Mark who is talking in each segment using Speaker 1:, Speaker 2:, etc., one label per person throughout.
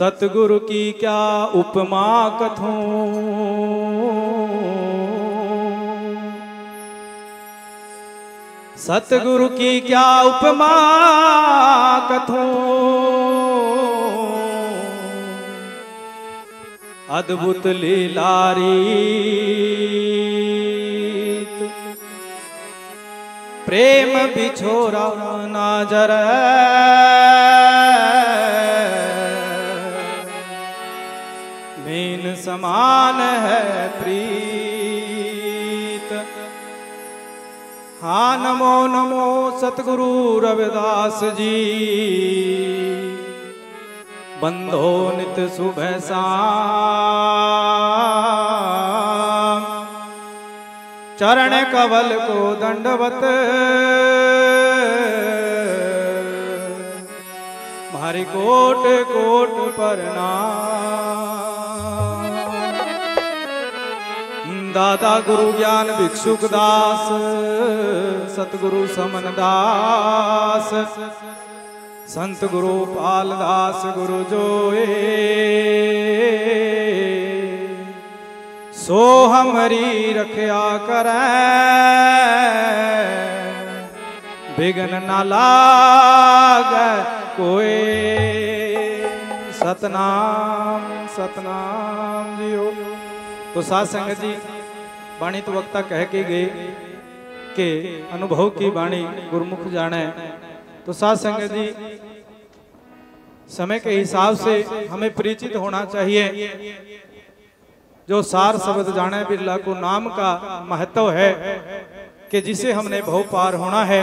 Speaker 1: सतगुरु की क्या उपमा कथूं? सतगुरु की क्या उपमा कथूं? अद्भुत लीलारी प्रेम बिछोरा ना जर। समान है प्रीत। हाँ नमो नमो, सतगुरु रविदास जी। बंधो नित सुबह शाम चरण कवल को दंडवत। मारी कोट कोट प्रणाम दादा गुरु ज्ञान भिक्षुक दास, सतगुरु समन दास। संत गुरु पाल दास गुरु जोए। सो हमरी रखया कर। बिघन न लाग कोई सतनाम सतनाम जियो। तो सात संगत जी बाणी तो वक्ता कह के गए कि अनुभव की बाणी गुरमुख जाने तो सात संगत जी समय के हिसाब से हमें परिचित होना चाहिए जो सार शब्द जाने बिरला को नाम का महत्व है कि जिसे हमने बहु पार होना है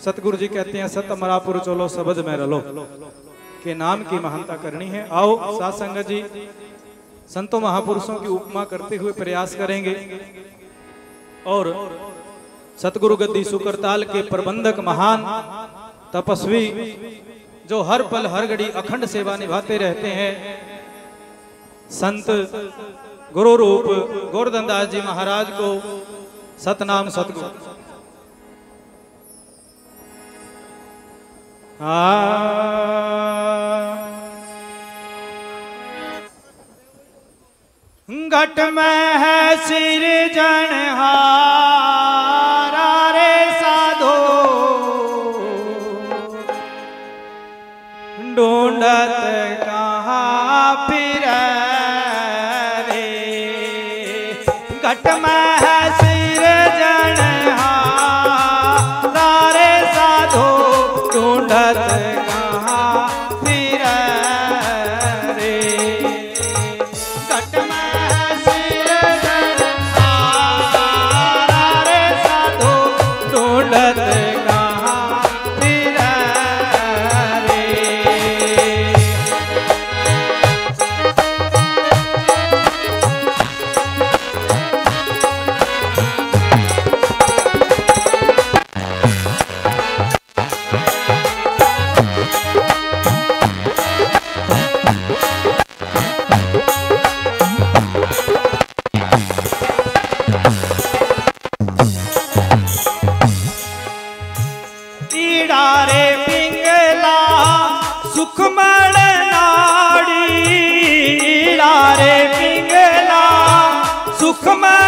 Speaker 1: सतगुरु जी कहते हैं सत मरापुर चलो शब्द में रलो के नाम की महानता करनी है आओ सात संगत जी संतों महापुरुषों की उपमा करते हुए प्रयास करेंगे। और सतगुरु गद्दी सुकरताल के प्रबंधक महान तपस्वी जो हर पल हर घड़ी अखंड सेवा निभाते रहते हैं, संत गुरु रूप गोवर्धन दास जी महाराज को सतनाम सतगुरु। घट में है सिर जनहारा रे साधो। ढूंढत कहाँ फिर रे? घट में है सिर जनहारा रे साधो। ढूंढत कहाँ फिर रे? घट come on.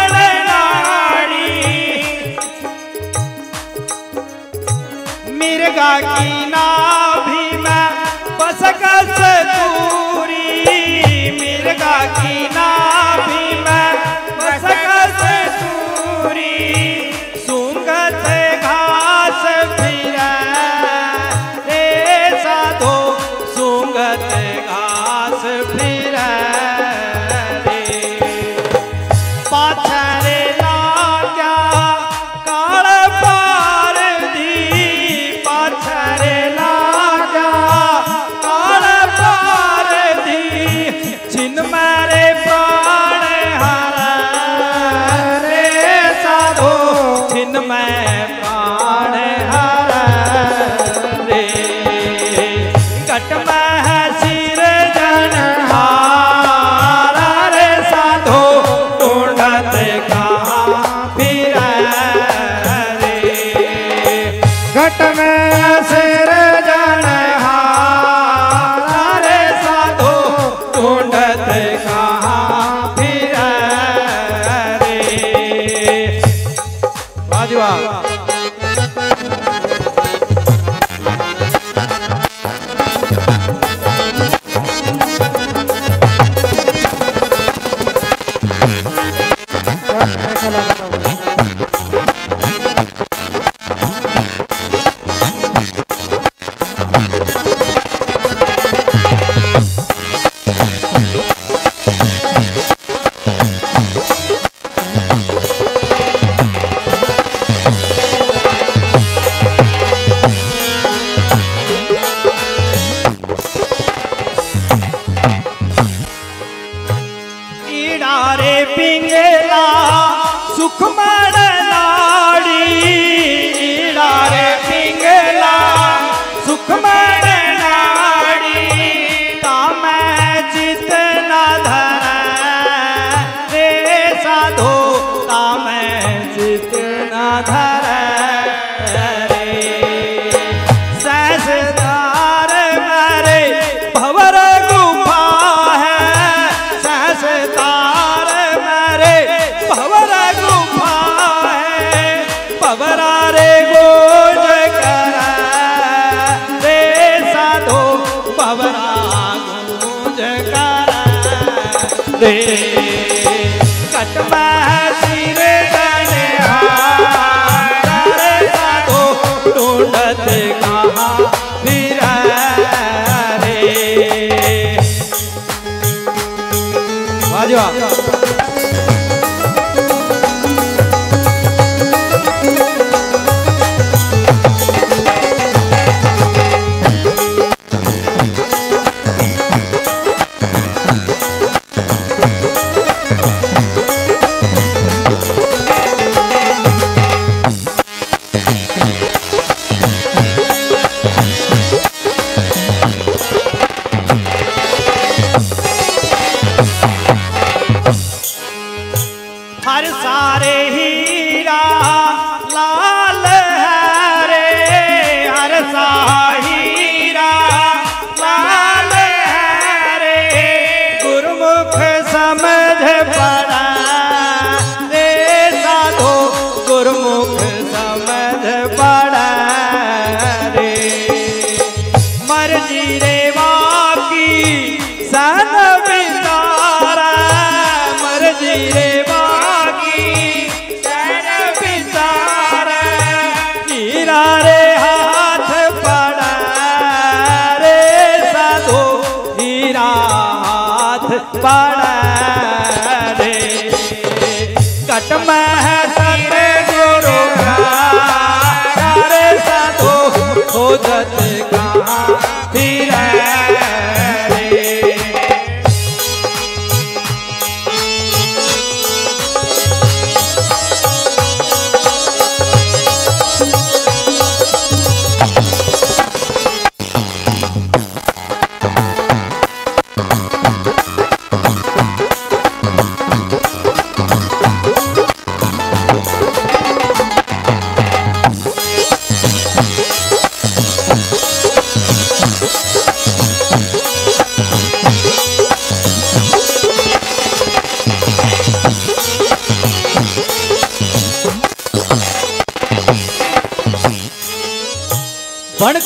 Speaker 2: हर सारे हीरा।
Speaker 1: பாடா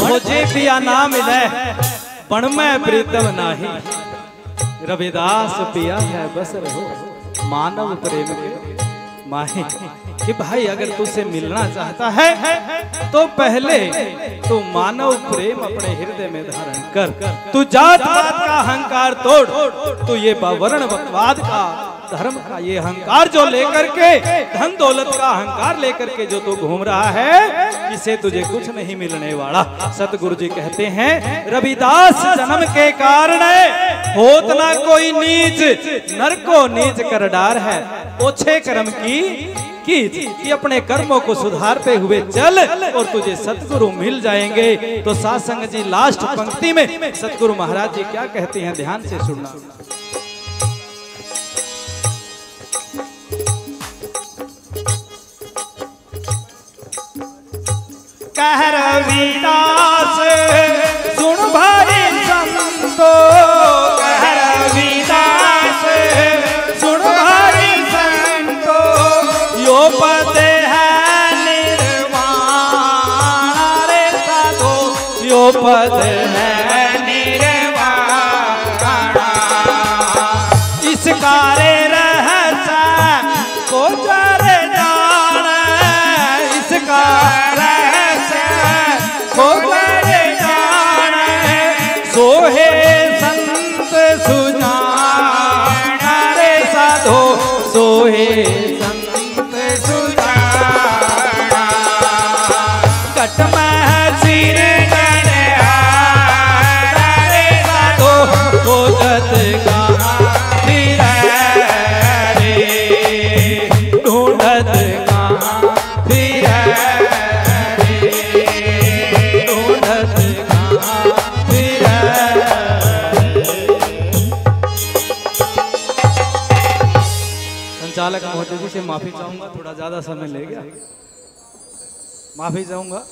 Speaker 1: खोजे पिया ना मिले, पण मैं प्रीतम नाही। रविदास पिया है, बस रहो। मानव प्रेम के। माही कि भाई अगर तुझसे मिलना चाहता है तो पहले तू मानव प्रेम अपने हृदय में धारण कर। तू जात पात का अहंकार तोड़। तू ये वर्ण वाद का धर्म का ये अहंकार जो लेकर के धन दौलत का अहंकार लेकर के जो तू घूम रहा है इसे तुझे कुछ नहीं मिलने वाला। सतगुरु जी कहते हैं रविदास जन्म के कारण होत ना कोई नीच नर को नीच कर डार है। ओछे कर्म की कीच कि अपने कर्मों को सुधारते हुए चल और तुझे सतगुरु मिल जाएँगे। तो सासंग जी लास्ट पंक्ति में सतगुरु महाराज जी क्या कहते हैं? ध्यान से सुनना।
Speaker 2: कह पद है
Speaker 1: ज़्यादा समय ले गया। माफ़ी चाहूँगा।